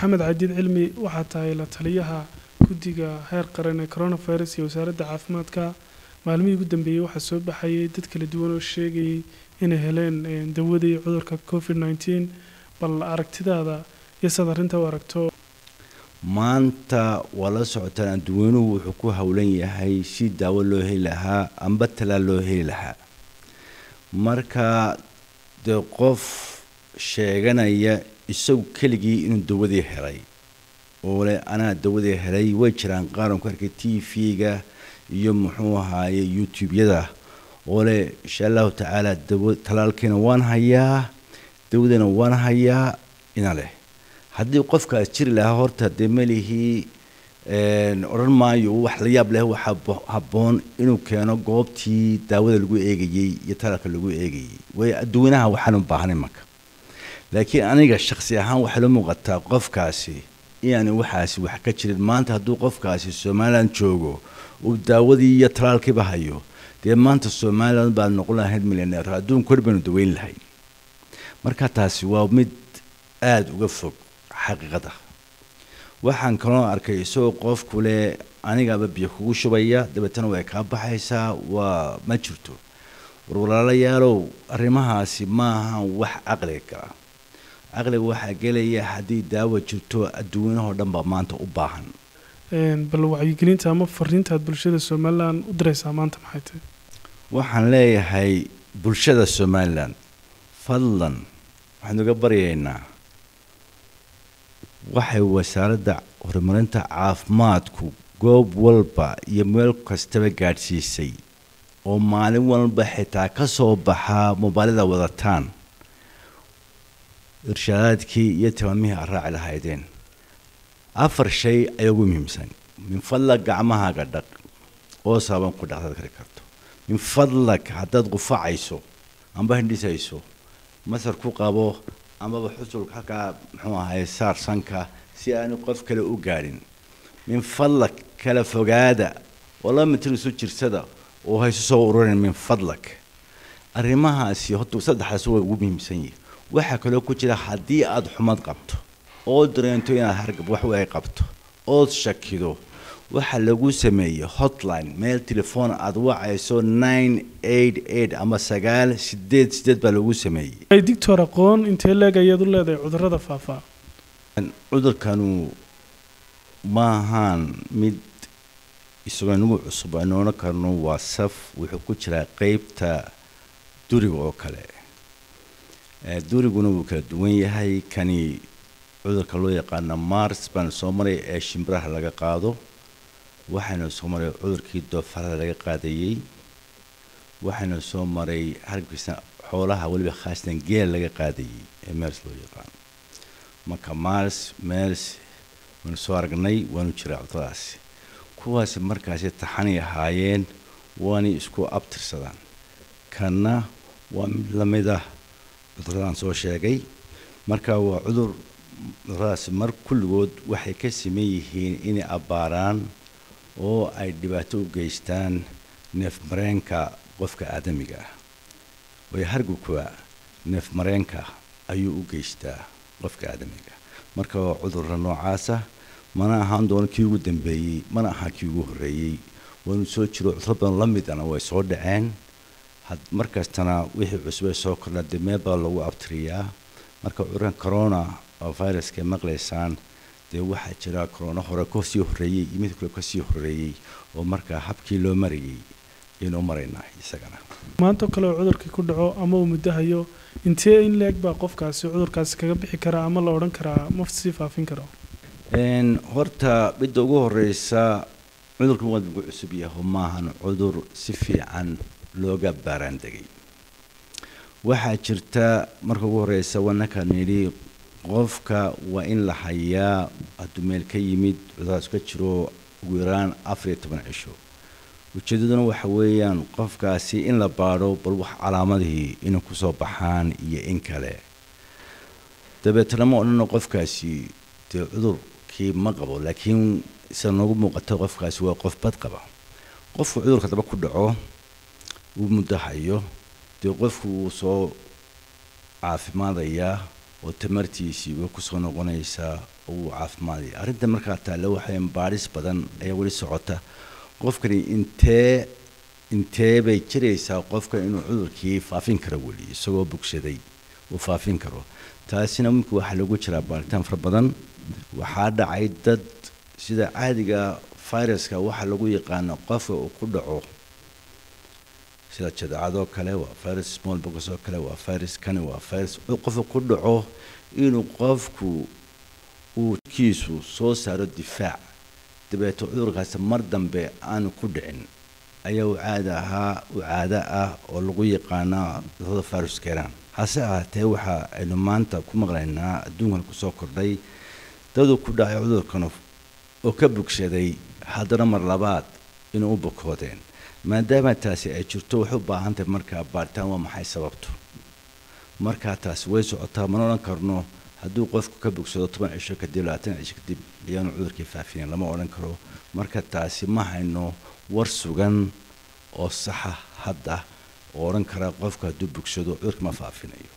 maxamed cadiid cilmi waxaa tahay la taliyaha guddiga heer qaran ee coronavirus iyo wasaaradda caafimaadka. Maalmihii ugu dambeeyey waxaa soo baxayay dad kala duwan oo sheegayay inay heleen dawadii cudurka covid nneteen bal aragtidaada iyo saad arrinta u aragto. Maanta waa la socotaan adduweynuhu wuxuu ku howlan yahay si daawo loo heli lahaa amba talaal loo heli lahaa. Marka dee qof sheeganaya isagu keligii inuu dawadii helay. Oo le anaa dawadii helay way jiraan qaaranku arkay t v-ga iyo muxuu ahaaye youtube-yada. Oo le insha allahu tacaala dawa talaalkiina waan hayaa dawadiina waan hayaa ina leh. Haddii qofkaas jiri lahaa horta dee melihii odhan maayo wax la yaab leh waxaa habboon inuu keeno goobtii daawada lagu eegayey iyo talaalka lagu eegayey. Way adduweynaha waxaan baahnay marka laakiin aniga shaksi ahaan waxay la muuqataa qofkaasi. Inaani waxaasi wax ka jirin. Maanta hadduu qofkaasi somalilan joogo uu daawadii iyo talaalkiiba hayo dee maanta somalilan baad noqon lahayd milyaneer adduunka hor baynu daweyn lahay marka taasi waa mid aada uga fog xaqiiqada. Waxaan kaloo arkay isagoo qofku leh anigaaba biyo kugu shubaya dabeetana way kaa baxaysaa waa ma jirto. War walaalayaalow arrimahaasi maaha wax caqliga gala caqliga waxaa gelaya haddii daawo jirto adduunyahoo dhan baa maanta u baahan. Bal wacyigelinta ama fariintaad bulshada somalilan u diraysaa maanta maxay tahay? Waxaan leeyahay bulshada somalilan fadlan waxaynu uga baryaynaa. Waxay wasaaradda horumarinta caafimaadku goob walba iyo meel kastaba gaadhsiisay oo maalin walba xitaa ka soo baxaa moobaalada wadataan irshaadaadkii iyo tilmaamihii aad raaci lahaydeen. Afar shay ayaa ugu muhiimsan. Min fadlag gacmahaaga dhaq oo saaban ku dhaqdaad kari karto. Min fadlag haddaad qufacayso amba hindhisayso masar ku qabo amaba xusulka halkaa muxuu ahaye saar sanka si aanu qof kale u gaadhin min fadlag kala fogaada oo laba mitir isu jirsada oo haysu soo ururin min fadlag arrimahaasi horta saddexdaas way ugu muhiimsan yihiin waxaa kaloo ku jira haddii aada xumad qabto oo dareento inaad hargab wax ay qabto ood shakido waxaa lagu sameeyey hotline meel telefoon aada wacayso nine eight eight ama sagaal sideed sideed baa lagu sameeyey dictor aqoon intee leeg ayaad u leedahay cudurrada faafaa cudurkanu maahaan mid isagoo nagu cusub aynu odhan karno waa saf wuxuu ku jiraa qeybta duriga oo kale duriguna wuu kala duwan yahay. Kani cudurka loo yaqaana mars baana soo maray ee shimbiraha laga qaado. Waxayna soo maray cudurkii doofarada laga qaadayey waxayna soo maray hargabkiisa xoolaha weliba khaasatan geel laga qaadayey ee mers loo yaqaano. Marka mars mers waanu soo aragnay waanu jiraa cuduradaasi kuwaasi markaasi taxanay ahaayeen waanay isku abtirsadaan. Kanna waa mid la mid ah cudurradaan soo sheegay. Marka waa cudur cuduradaasi mar kulligood waxay ka siman yihiin inay abbaaraan oo ay dhibaato u geystaan neef mareenka qofka aadamiga ah. Way hargubka neef mareenka ayuu u geystaa qofka aadamiga. Marka waa cudurra noocaasa mana ahaan doono kii ugu dambeeyey mana ahaan kii ugu horreeyey. Waanu soo jiro cuduro badan la midana way soo dhaceen markastana wixii cusubay soo kordha dee meel baa lagu abtiriyaa. Marka cudurkan corona oo viruska maqlaysaan dee waxaa jira corona hore ka sii horreeyey iyo mid kale ka sii horreeyey oo markaa habkii loo marayay ayaynu u maraynaa isagana. Maantoo kale oo cudurkii ku dhaco ama uu muddahayo intee in leeg baa qofkaasi cudurkaasi kaga bixi karaa ama la odhan karaa ma sii faafin karo? Horta midda ugu horeysa cudurkan waad ugu cusub yaho maahan cudur si fiican looga baaraandegay waxaa jirta marka ugu horeysa wanaka nidhi qofka waa in la hayaa hadduu meel ka yimid cuduraas ka jiro ugu yaraan afar iyo toban cisho. Ujeedaduna waxa weeyaan qofkaasi in la baadho bal wax calaamadihii inay ku soo baxaan iyo in kale. Dabeetana ma odhano qofkaasi dee cudurkii ma qabo laakiin sida noogu muuqato qofkaasi waa qof bad qaba. Qofku cudurka daba ku dhaco uu muddo hayo. Dee qofku wuu soo caafimaadayaa oo tamartiisii way ku soo noqonaysaa oo wuu caafimaadaya. Arrinta markaa taalle waxayn baadhis badan ayaa weli socota. Qofkani intee intee bay jiraysaa qofka inuu cudurkii faafin karo weli isagoo bogsaday uu faafin karo. Taasina imika waxaa lagu jiraa baaritaan fara badan. Waxaa dhacay dad sida caadiga viruska waxaa lagu yaqaano qofka uu ku dhaco sida jadacadoo kale waa virus small oo kale waa virus kani waa virus qofka ku dhaco inuu qofku uu kiisu soo saaro difaac. Dabeeto cudurkaasi mar dambe aanu ku dhicin ayaa u caada ahaa u caado ah oo lagu yaqaanaa dadada virus keenaan hase ahaatee waxa aynu maanta ku maqlaynaa adduunkan ku soo kordhay daduu ku dhacay cudurkan oo ka bogsaday haddana mar labaad inuu u bokoodeen maadaama taasi ay jirto waxay u baahan tahay markaa baaritaan waa maxay sababtu? Markaa taasi way socotaa mana odhan karno hadduu qofku ka bogsado toban cisho kadib labaatan cisho kadib ayaanu cudurkii faafinayn lama odhan karo. Marka taasi ma hayno war sugan oo saxa hadda oo odhan kara qofku hadduu bogsado cudurka ma faafinayo